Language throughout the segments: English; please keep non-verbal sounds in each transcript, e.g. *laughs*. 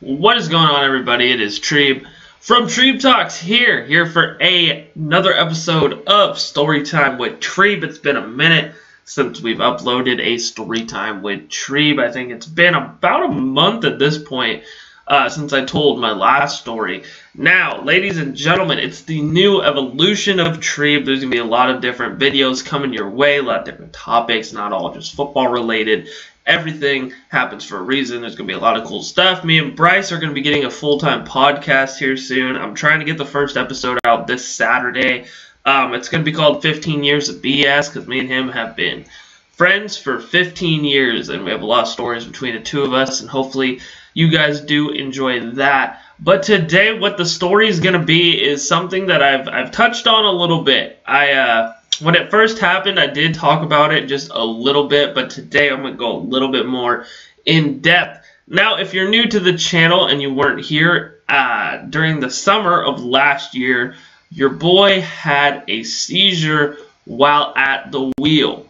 What is going on, everybody? It is Treeb from Treeb Talks here, here for a, another episode of Storytime with Treeb. It's been a minute since we've uploaded a Storytime with Treeb. I think it's been about a month at this point uh, since I told my last story. Now, ladies and gentlemen, it's the new evolution of Treeb. There's going to be a lot of different videos coming your way, a lot of different topics, not all just football related everything happens for a reason. There's going to be a lot of cool stuff. Me and Bryce are going to be getting a full time podcast here soon. I'm trying to get the first episode out this Saturday. Um, it's going to be called 15 Years of BS because me and him have been friends for 15 years and we have a lot of stories between the two of us and hopefully you guys do enjoy that. But today, what the story is going to be is something that I've, I've touched on a little bit. I, uh, when it first happened, I did talk about it just a little bit, but today I'm going to go a little bit more in depth. Now, if you're new to the channel and you weren't here uh, during the summer of last year, your boy had a seizure while at the wheel.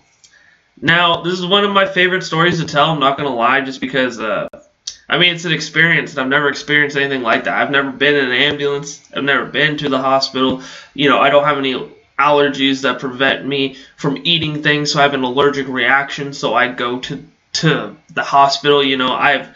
Now, this is one of my favorite stories to tell, I'm not going to lie, just because, uh, I mean, it's an experience, and I've never experienced anything like that. I've never been in an ambulance, I've never been to the hospital. You know, I don't have any allergies that prevent me from eating things, so I have an allergic reaction, so I go to to the hospital. You know, I've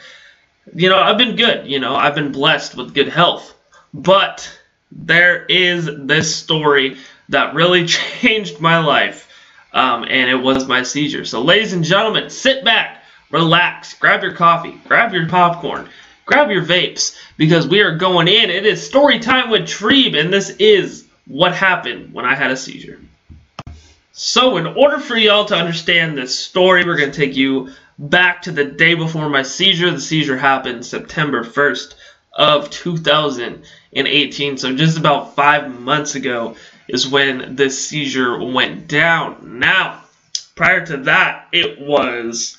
you know I've been good. You know, I've been blessed with good health, but there is this story that really *laughs* changed my life, um, and it was my seizure. So, ladies and gentlemen, sit back, relax, grab your coffee, grab your popcorn. Grab your vapes because we are going in. It is story time with Treeb, and this is what happened when I had a seizure. So, in order for y'all to understand this story, we're going to take you back to the day before my seizure. The seizure happened September 1st of 2018. So, just about five months ago is when this seizure went down. Now, prior to that, it was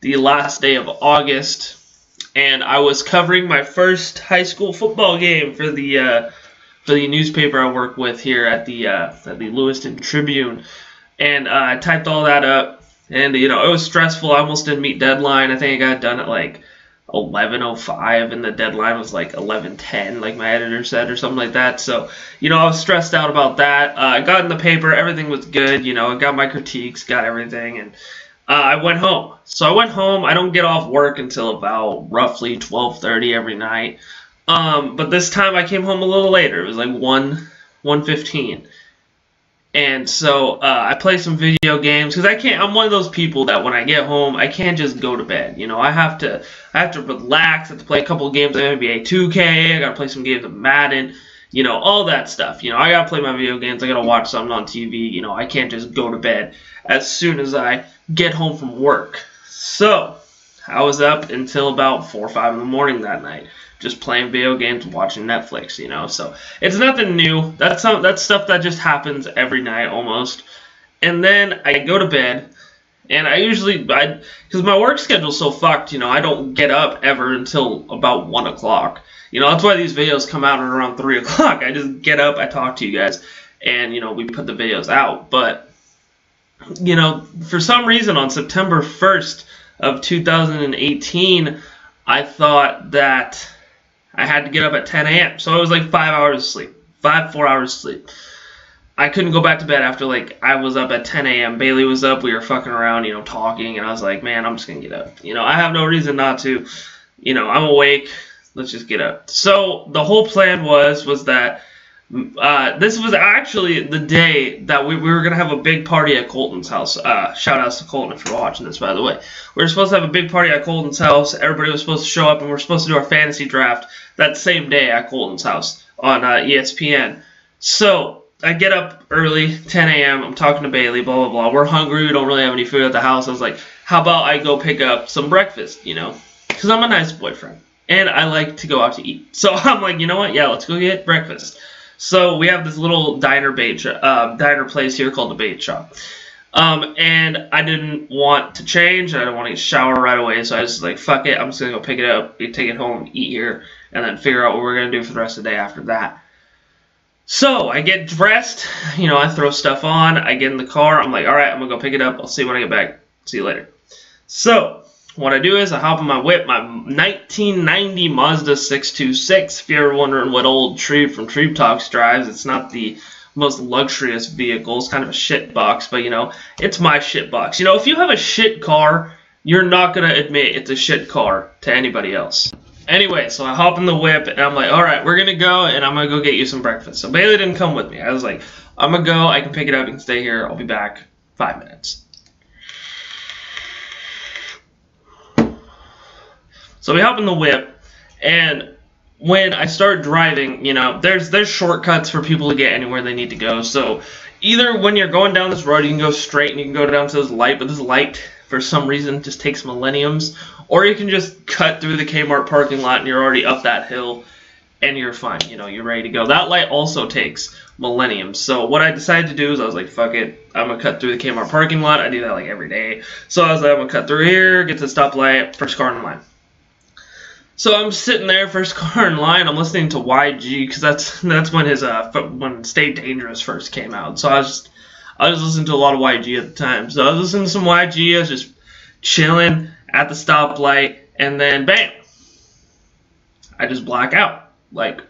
the last day of August, and I was covering my first high school football game for the. Uh, the newspaper I work with here at the uh, at the Lewiston Tribune, and uh, I typed all that up. And you know it was stressful. I almost didn't meet deadline. I think I got done at like 11:05, and the deadline was like 11:10, like my editor said, or something like that. So you know I was stressed out about that. Uh, I got in the paper. Everything was good. You know I got my critiques, got everything, and. Uh, I went home. So I went home. I don't get off work until about roughly 12:30 every night. Um, but this time I came home a little later. It was like one one fifteen, and so uh, I play some video games because I can't. I'm one of those people that when I get home, I can't just go to bed. You know, I have to I have to relax. I have to play a couple of games of NBA 2K. I gotta play some games of Madden. You know, all that stuff. You know, I gotta play my video games. I gotta watch something on TV. You know, I can't just go to bed as soon as I get home from work. So I was up until about four or five in the morning that night just playing video games, watching Netflix, you know. So it's nothing new. That's some, that's stuff that just happens every night almost. And then I go to bed, and I usually I because my work schedule's so fucked, you know. I don't get up ever until about one o'clock. You know, that's why these videos come out at around three *laughs* o'clock. I just get up, I talk to you guys, and you know we put the videos out. But you know, for some reason on September 1st of 2018, I thought that I had to get up at 10 a.m. So it was like five hours of sleep, five, four hours of sleep. I couldn't go back to bed after like I was up at 10 a.m. Bailey was up. We were fucking around, you know, talking, and I was like, man, I'm just gonna get up. You know, I have no reason not to. You know, I'm awake. Let's just get up. So the whole plan was was that uh, this was actually the day that we, we were gonna have a big party at Colton's house. Uh, shout outs to Colton if you're watching this, by the way. We were supposed to have a big party at Colton's house. Everybody was supposed to show up, and we are supposed to do our fantasy draft that same day at Colton's house on uh, ESPN. So I get up early, 10 a.m. I'm talking to Bailey, blah blah blah. We're hungry. We don't really have any food at the house. I was like, how about I go pick up some breakfast? You know, because I'm a nice boyfriend and I like to go out to eat. So *laughs* I'm like, you know what? Yeah, let's go get breakfast. So we have this little diner bait uh, diner place here called the Bait Shop. Um, and I didn't want to change. I didn't want to shower right away, so I was like, "Fuck it! I'm just gonna go pick it up, take it home, eat here, and then figure out what we're gonna do for the rest of the day after that." So I get dressed. You know, I throw stuff on. I get in the car. I'm like, "All right, I'm gonna go pick it up. I'll see you when I get back. See you later." So what I do is I hop on my whip, my 1990 Mazda 626. If you're wondering what old Treeb from Treeb Talks drives, it's not the most luxurious vehicle. It's kind of a shit box, but you know, it's my shit box. You know, if you have a shit car, you're not gonna admit it's a shit car to anybody else. Anyway, so I hop in the whip and I'm like, all right, we're gonna go and I'm gonna go get you some breakfast. So Bailey didn't come with me. I was like, I'm gonna go. I can pick it up. Can stay here. I'll be back five minutes. So we hop in the whip, and when I start driving, you know, there's there's shortcuts for people to get anywhere they need to go. So either when you're going down this road, you can go straight and you can go down to this light, but this light for some reason just takes millenniums, or you can just cut through the Kmart parking lot and you're already up that hill and you're fine. You know, you're ready to go. That light also takes millenniums. So what I decided to do is I was like, fuck it, I'm gonna cut through the Kmart parking lot. I do that like every day. So I was like, I'm gonna cut through here, get to the stoplight, first car in line. So I'm sitting there, first *laughs* car in line. I'm listening to YG because that's that's when his uh when Stay Dangerous first came out. So I was just, I was listening to a lot of YG at the time. So I was listening to some YG. I was just chilling at the stoplight, and then bam, I just black out. Like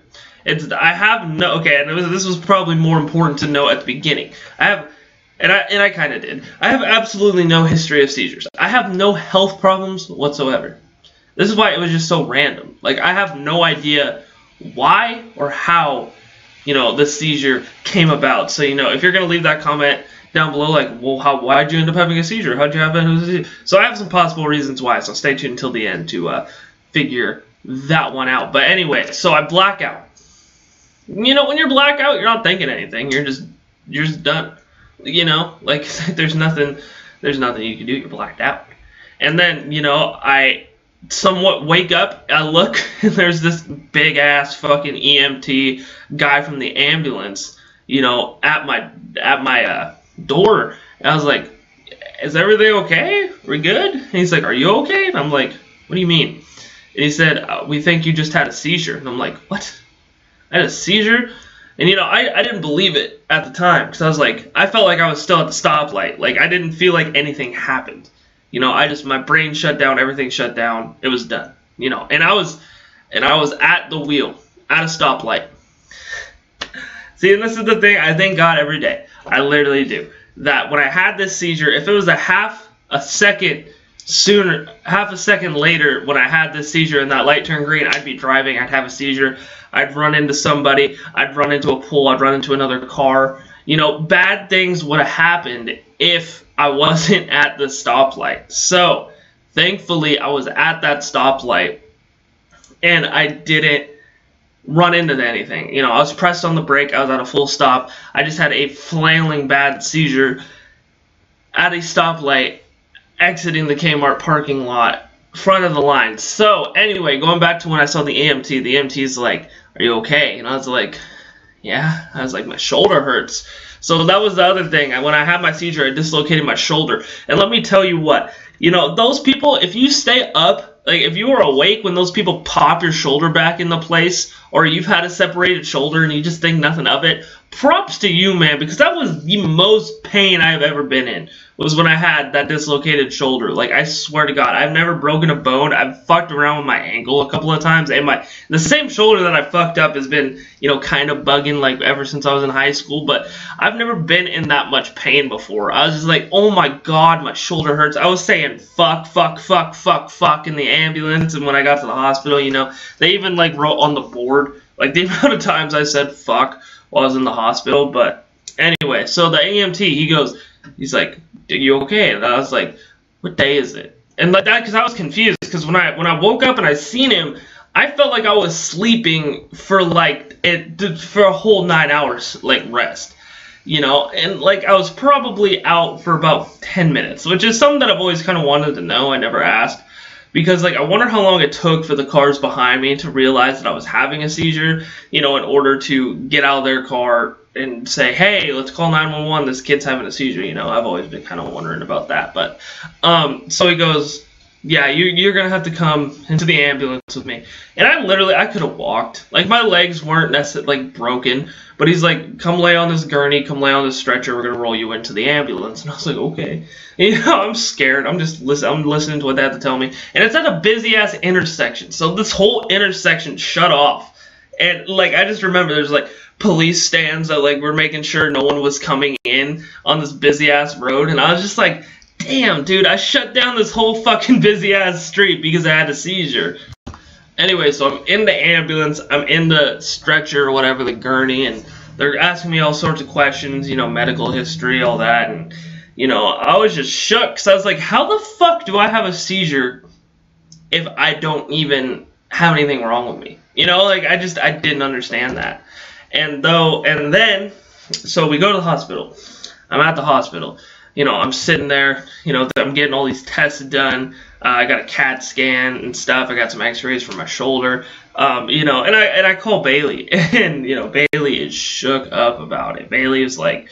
it's I have no okay, and was, this was probably more important to know at the beginning. I have. And I, and I kind of did. I have absolutely no history of seizures. I have no health problems whatsoever. This is why it was just so random. Like I have no idea why or how, you know, this seizure came about. So you know, if you're gonna leave that comment down below, like, well, how why'd you end up having a seizure? How'd you have a seizure? So I have some possible reasons why. So stay tuned until the end to uh, figure that one out. But anyway, so I black out. You know, when you're black out, you're not thinking anything. You're just you're just done. You know, like *laughs* there's nothing there's nothing you can do. You're blacked out. And then you know I somewhat wake up, I look, *laughs* and there's this big ass fucking EMT guy from the ambulance, you know, at my at my uh, door. And I was like, "Is everything okay? We good?" And he's like, "Are you okay?" And I'm like, "What do you mean?" And he said, uh, "We think you just had a seizure." And I'm like, "What? I had a seizure?" And you know, I, I didn't believe it at the time because I was like, I felt like I was still at the stoplight. Like I didn't feel like anything happened. You know, I just my brain shut down, everything shut down. It was done. You know, and I was and I was at the wheel, at a stoplight. See, and this is the thing I thank God every day. I literally do. That when I had this seizure, if it was a half a second sooner, half a second later, when I had this seizure and that light turned green, I'd be driving, I'd have a seizure, I'd run into somebody, I'd run into a pool, I'd run into another car. You know, bad things would have happened if I wasn't at the stoplight. So, thankfully, I was at that stoplight and I didn't run into anything. You know, I was pressed on the brake, I was at a full stop. I just had a flailing bad seizure at a stoplight exiting the Kmart parking lot, front of the line. So, anyway, going back to when I saw the EMT, the EMT's like, Are you okay? And I was like, Yeah. I was like, My shoulder hurts. So that was the other thing. When I had my seizure, I dislocated my shoulder. And let me tell you what, you know, those people, if you stay up, like if you are awake when those people pop your shoulder back into place, or you've had a separated shoulder and you just think nothing of it, props to you, man, because that was the most pain I've ever been in was when I had that dislocated shoulder. Like I swear to God, I've never broken a bone. I've fucked around with my ankle a couple of times, and my the same shoulder that I fucked up has been, you know, kind of bugging like ever since I was in high school. But I've never been in that much pain before. I was just like, oh my God, my shoulder hurts. I was saying fuck, fuck, fuck, fuck, fuck in the ambulance, and when I got to the hospital, you know, they even like wrote on the board like *laughs* the amount of times I said fuck while I was in the hospital. But anyway, so the EMT, he goes, he's like are you okay? And I was like, what day is it? And like that, because I was confused. Because when I when I woke up and I seen him, I felt like I was sleeping for like it for a whole nine hours, like rest. You know, and like I was probably out for about ten minutes, which is something that I've always kind of wanted to know. I never asked because like I wonder how long it took for the cars behind me to realize that I was having a seizure. You know, in order to get out of their car and say, hey, let's call 911. This kid's having a seizure. You know, I've always been kind of wondering about that. But um, so he goes, yeah, you, you're gonna have to come into the ambulance with me. And I literally, I could have walked. Like my legs weren't necessarily like broken, but he's like, come lay on this gurney, come lay on this stretcher. We're gonna roll you into the ambulance. *laughs* And I was like, okay. And, *laughs* you know, I'm scared. I'm just listen. I'm listening to what they have to tell me. And it's at a busy ass intersection, so this whole intersection shut off. And like I just remember, there's like police stands that like we're making sure no one was coming in on this busy ass road, and I was just like damn, dude, I shut down this whole fucking busy ass street because I had a seizure. Anyway, so I'm in the ambulance, I'm in the stretcher or whatever, the gurney, and they're asking me all sorts of questions, you know, medical history, all that, and you know, I was just shook because I was like, how the fuck do I have a seizure if I don't even have anything wrong with me? You know, like I just I didn't understand that. And though, and then, so we go to the hospital. I'm at the hospital you know, I'm sitting there, you know, I'm getting all these tests done. Uh, I got a CAT scan and stuff. I got some X-rays for my shoulder. Um, you know, and I and I call Bailey, *laughs* and you know, Bailey is shook up about it. Bailey is like,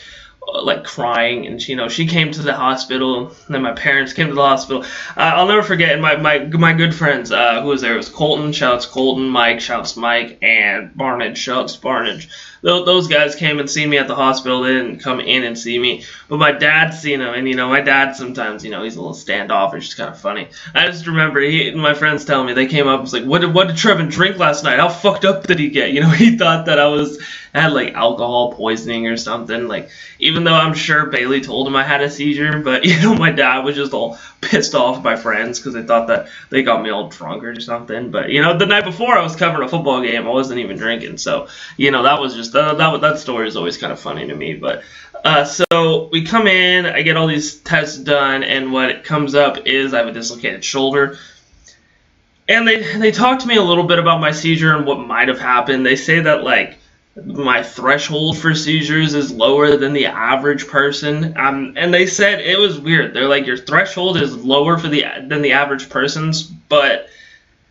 uh, like crying, and she, you know, she came to the hospital. And then my parents came to the hospital. Uh, I'll never forget. My my my good friends uh, who was there it was Colton. Shouts Colton. Mike. Shouts Mike. And Barnage. Shouts Barnage those guys came and seen me at the hospital. They didn't come in and see me, but my dad seen them, and you know, my dad sometimes, you know, he's a little standoffish. It's kind of funny. I just remember he, and my friends telling me they came up and was like, "What did what did Trevan drink last night? How fucked up did he get?" You know, *laughs* he thought that I was had like alcohol poisoning or something. Like, even though I'm sure Bailey told him I had a seizure, but *laughs* you know, my dad was just all pissed off my friends because they thought that they got me all drunk or something. But you know, the night before I was covering a football game, I wasn't even drinking, so you know, that was just that, that that story is always kind of funny to me. But uh, so we come in, I get all these tests done, and what it comes up is I have a dislocated shoulder. And they they talk to me a little bit about my seizure and what might have happened. They say that like my threshold for seizures is lower than the average person. Um, and they said it was weird. They're like your threshold is lower for the than the average person's, but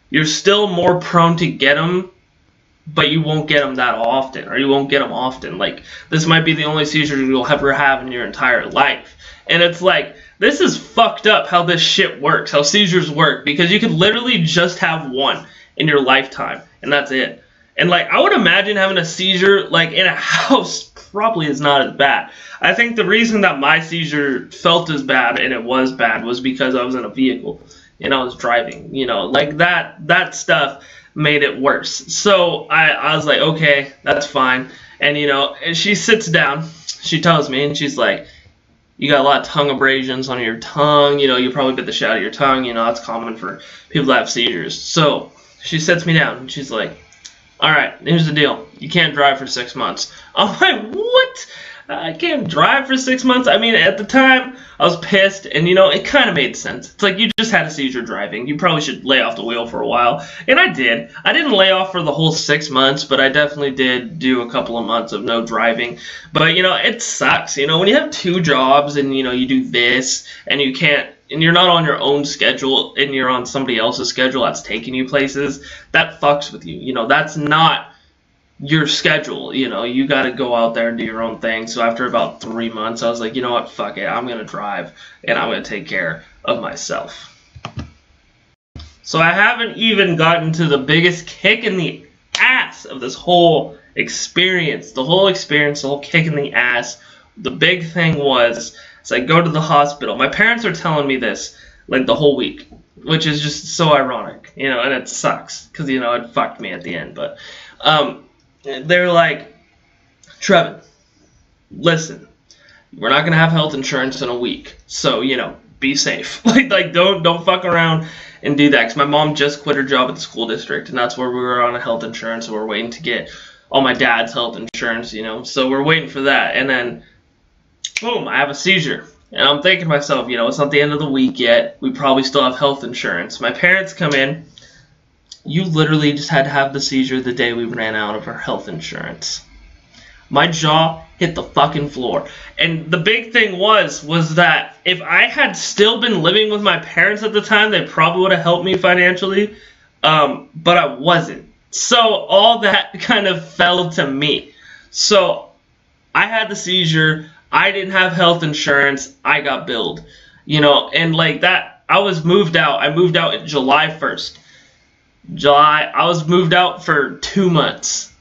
you're still more prone to get them but you won't get them that often, or you won't get them often. Like, this might be the only seizure you'll ever have in your entire life. And it's like, this is fucked up how this shit works, how seizures work, because you could literally just have one in your lifetime, and that's it. And, like, I would imagine having a seizure, like, in a *laughs* house probably is not as bad. I think the reason that my seizure felt as bad, and it was bad, was because I was in a vehicle, and I was driving, you know, like, that, that stuff made it worse. So I, I was like, okay, that's fine. And you know, and she sits down, she tells me, and she's like, you got a lot of tongue abrasions on your tongue. You know, you probably bit the shit out of your tongue. You know, that's common for people that have seizures. So she sits me down, and she's like, all right, here's the deal. You can't drive for six months. *laughs* I'm like, what? I can't drive for six months. I mean, at the time, I was pissed, and you know, it kind of made sense. It's like you just had a seizure driving. You probably should lay off the wheel for a while. And I did. I didn't lay off for the whole six months, but I definitely did do a couple of months of no driving. But you know, it sucks. You know, when you have two jobs and you know, you do this, and you can't and you're not on your own schedule and you're on somebody else's schedule that's taking you places, that fucks with you. You know, that's not your schedule. You know, you got to go out there and do your own thing. So after about three months, I was like, you know what, fuck it, I'm gonna drive and I'm gonna take care of myself. So I haven't even gotten to the biggest kick in the ass of this whole experience. The whole experience, the whole kick in the ass. The big thing was, as I go to the hospital, my parents are telling me this like the whole week, which is just so ironic, you know, and it sucks because you know it fucked me at the end. But um, they're like, Trevan, listen, we're not gonna have health insurance in a week, so you know, be safe. *laughs* like, like don't don't fuck around and do that. Cause my mom just quit her job at the school district, and that's where we were on a health insurance, so we're waiting to get all my dad's health insurance, you know. So we're waiting for that, and then, boom, I have a seizure. And I'm thinking to myself, you know, it's not the end of the week yet. We probably still have health insurance. My parents come in you literally just had to have the seizure the day we ran out of our health insurance. My jaw hit the fucking floor. And the big thing was was that if I had still been living with my parents at the time, they probably would have helped me financially. Um, but I wasn't. So all that *laughs* kind of fell to me. So I had the seizure. I didn't have health insurance. I got billed. You know, and like that I was moved out. I moved out July 1st. July, I was moved out for two months.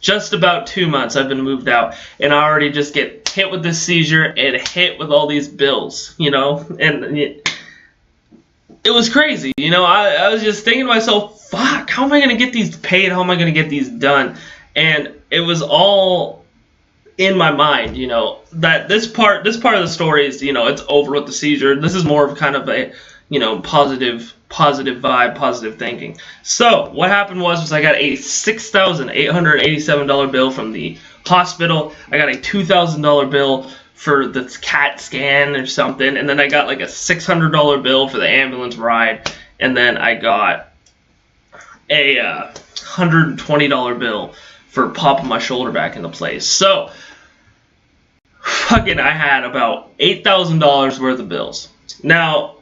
Just about two months I've been moved out. And I already just get hit with this seizure and hit with all these bills, you know? And it, it was crazy, you know? I, I was just thinking to myself, fuck, how am I going to get these paid? How am I going to get these done? And it was all in my mind, you know, that this part this part of the story is, you know, it's over with the seizure. This is more of kind of a, you know, positive positive vibe, positive thinking. So what happened was was I got a six thousand eight hundred eighty seven dollar bill from the hospital. I got a two thousand dollar bill for the CAT scan or something, and then I got like a six hundred dollar bill for the ambulance ride, and then I got a uh, hundred and twenty dollar bill for popping my shoulder back into place. So fucking I had about eight thousand dollars worth of bills. Now,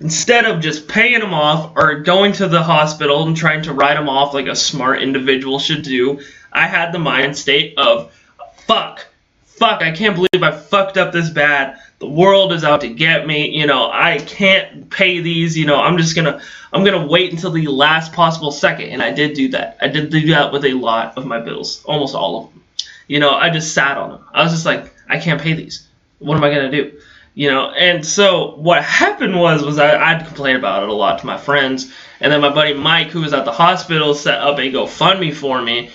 instead of just paying them off or going to the hospital and trying to write them off like a smart individual should do, I had the mind state of fuck, fuck, I can't believe I fucked up this bad. The world is out to get me. You know, I can't pay these. You know, I'm just gonna, I'm gonna wait until the last possible second. And I did do that. I did do that with a lot of my bills, almost all of them. You know, I just sat on them. I was just like, I can't pay these. What am I gonna do? You know, and so what happened was was I, I'd complain about it a lot to my friends, and then my buddy Mike, who was at the hospital, set up a GoFundMe for me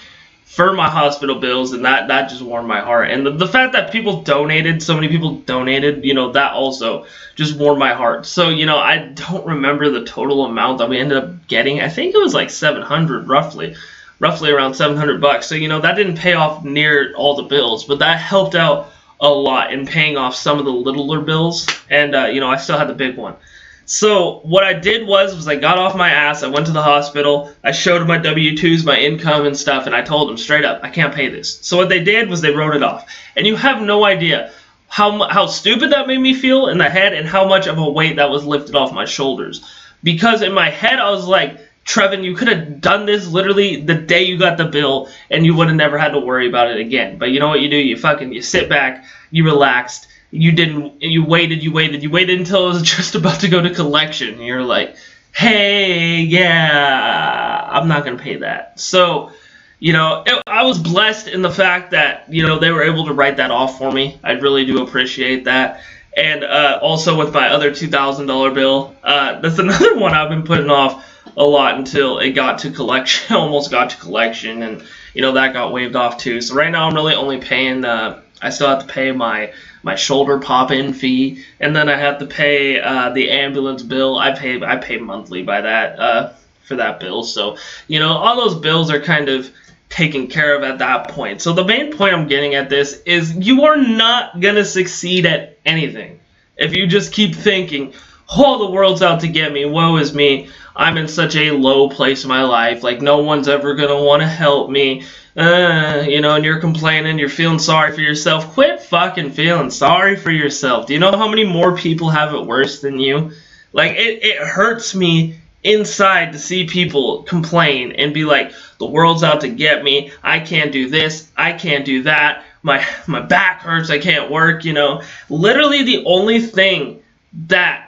for my hospital bills, and that that just warmed my heart. And the, the fact that people donated, so many people donated, you know, that also just warmed my heart. So you know, I don't remember the total amount that we ended up getting. I think it was like 700 roughly roughly around 700 bucks. So, you know, that didn't pay off near all the bills, but that helped out a lot in paying off some of the littler bills. And, uh, you know, I still had the big one. So what I did was, was I got off my ass. I went to the hospital. I showed my W-2s, my income and stuff, and I told them straight up, I can't pay this. So what they did was they wrote it off. And you have no idea how how stupid that made me feel in the head and how much of a weight that was lifted off my shoulders. Because in my head I was like, Trevan, you could have done this literally the day you got the bill, and you would have never had to worry about it again. But you know what you do? You fucking you sit back, you relaxed, you didn't, you waited, you waited, you waited until it was *laughs* just about to go to collection. You're like, hey, yeah, I'm not gonna pay that. So, you know, it, I was blessed in the fact that you know they were able to write that off for me. I really do appreciate that. And uh, also with my other two thousand dollar bill, uh, that's *laughs* another one I've been putting off a lot until it got to collection, *laughs* almost got to collection, and you know that got waived off too. So right now I'm really only paying. Uh, I still have to pay my my shoulder pop in fee, and then I have to pay uh, the ambulance bill. I pay I pay monthly by that uh, for that bill. So you know all those bills are kind of taken care of at that point. So the main point I'm getting at this is you are not gonna succeed at anything if you just keep thinking, oh the world's out to get me, woe is me. I'm in such a low place in my life. Like, no one's ever going to want to help me. Uh, you know, and you're complaining, you're feeling sorry for yourself. Quit fucking feeling sorry for yourself. Do you know how many more people have it worse than you? Like, it, it hurts me inside to see people complain and be like, the world's out to get me. I can't do this. I can't do that. My, my back hurts. I can't work, you know. Literally, the only thing that,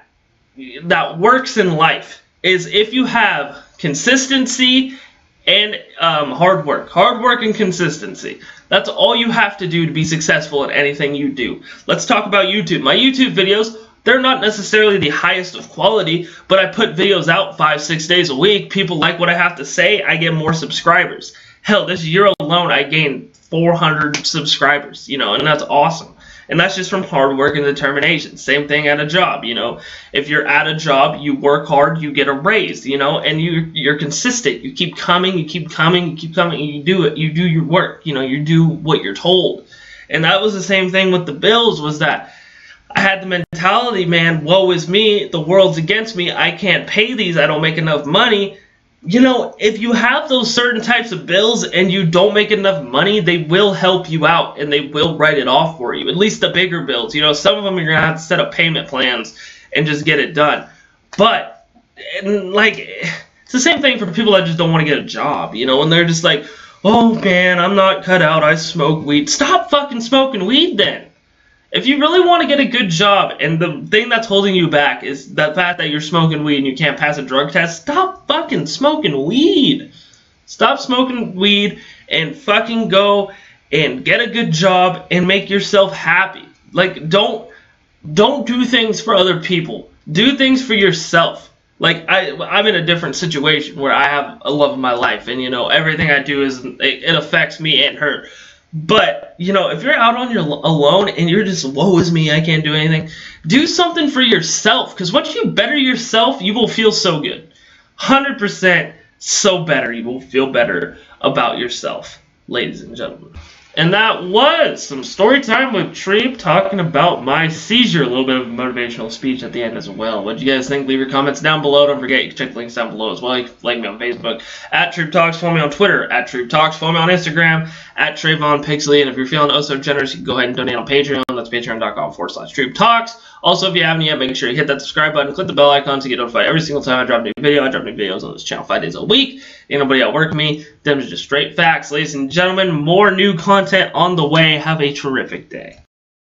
that works in life is if you have consistency and um, hard work. Hard work and consistency. That's all you have to do to be successful at anything you do. Let's talk about YouTube. My YouTube videos, they're not necessarily the highest of quality, but I put videos out five, six days a week. People like what I have to say. I get more subscribers. Hell, this year alone, I gained 400 subscribers, you know, and that's awesome. And that's just from hard work and determination. Same thing at a job, you know. If you're at a job, you work hard, you get a raise, you know, and you you're consistent. You keep coming, you keep coming, you keep coming, you do it, you do your work, you know, you do what you're told. And that was the same thing with the Bills was that I had the mentality, man, woe is me, the world's against me, I can't pay these, I don't make enough money you know, if you have those certain types of bills and you don't make enough money, they will help you out and they will write it off for you. At least the bigger bills. You know, some of them you're going to have to set up payment plans and just get it done. But, like, it's the same thing for people that just don't want to get a job, you know, and they're just like, oh man, I'm not cut out, I smoke weed. Stop fucking smoking weed then. If you really want to get a good job and the thing that's holding you back is the fact that you're smoking weed and you can't pass a drug test, stop fucking smoking weed. Stop smoking weed and fucking go and get a good job and make yourself happy. Like don't don't do things for other people. Do things for yourself. Like I I'm in a different situation where I have a love of my life and you know everything I do is it, it affects me and her. But you know, if you're out on your alone and you're just woe is me, I can't do anything. Do something for yourself, because once you better yourself, you will feel so good. Hundred percent, so better. You will feel better about yourself, ladies and gentlemen. And that was some story time with Treeb talking about my seizure. A little bit of motivational speech at the end as well. What do you guys think? Leave your comments down below. Don't forget, you can check the links down below as well. You can like me on Facebook, at Treeb Talks. Follow me on Twitter, at Treeb Talks. Follow me on Instagram, at Trayvon Pixley. And if you're feeling oh so generous, you can go ahead and donate on Patreon. That's patreon.com forward slash Treeb Talks. Also, if you haven't yet, make sure you hit that subscribe button, click the bell icon to get notified every single time I drop a new video. I drop new videos on this channel five days a week. Ain't nobody outwork me. Them's just straight facts. Ladies and gentlemen, more new content on the way. Have a terrific day.